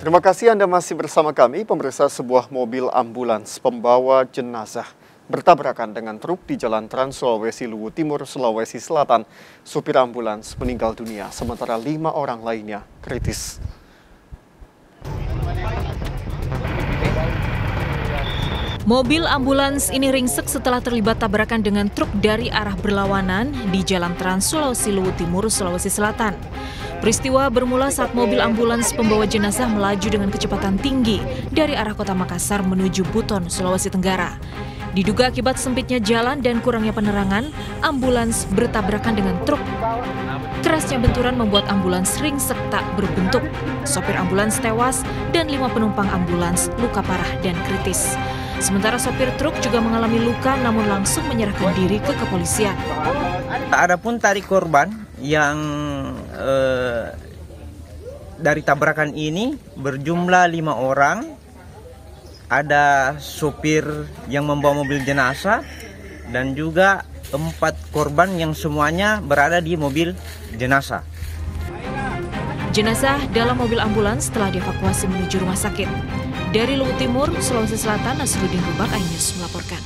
Terima kasih Anda masih bersama kami, pemirsa sebuah mobil ambulans pembawa jenazah bertabrakan dengan truk di Jalan Trans Sulawesi Luwu Timur, Sulawesi Selatan. Supir ambulans meninggal dunia, sementara lima orang lainnya kritis. Mobil ambulans ini ringsek setelah terlibat tabrakan dengan truk dari arah berlawanan di Jalan Trans Sulawesi Luwu Timur, Sulawesi Selatan. Peristiwa bermula saat mobil ambulans pembawa jenazah melaju dengan kecepatan tinggi dari arah kota Makassar menuju Buton, Sulawesi Tenggara. Diduga akibat sempitnya jalan dan kurangnya penerangan, ambulans bertabrakan dengan truk. Kerasnya benturan membuat ambulans ringsek tak berbentuk. Sopir ambulans tewas dan lima penumpang ambulans luka parah dan kritis. Sementara sopir truk juga mengalami luka namun langsung menyerahkan diri ke kepolisian. Adapun tadi korban yang eh, dari tabrakan ini berjumlah lima orang. Ada sopir yang membawa mobil jenazah dan juga empat korban yang semuanya berada di mobil jenazah. Jenazah dalam mobil ambulans telah dievakuasi menuju rumah sakit. Dari Luwu Timur, Sulawesi Selatan, Nasruddin Rubak, Ainus melaporkan.